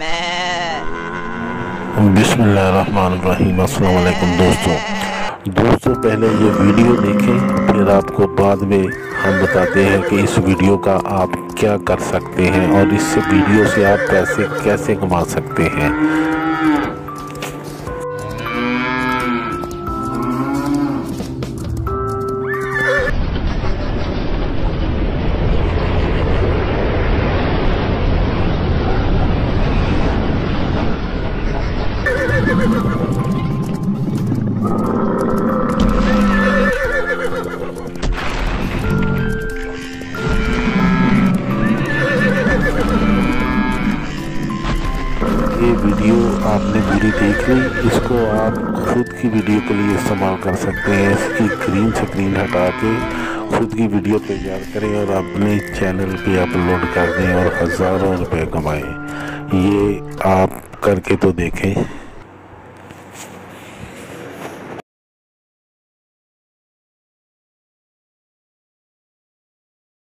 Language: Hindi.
मैं। बिस्मिल्लाहिर्रहमानिर्रहीम अस्सलाम वालेकुम दोस्तों। दोस्तों, पहले ये वीडियो देखें, फिर आपको बाद में हम बताते हैं कि इस वीडियो का आप क्या कर सकते हैं और इस वीडियो से आप पैसे कैसे कमा सकते हैं। ये वीडियो आपने पूरी देख ली। इसको आप खुद की वीडियो के लिए इस्तेमाल कर सकते हैं। इसकी ग्रीन स्क्रीन हटा के खुद की वीडियो तैयार करें और अपने चैनल पे अपलोड कर दें और हज़ारों रुपए कमाएँ। ये आप करके तो देखें।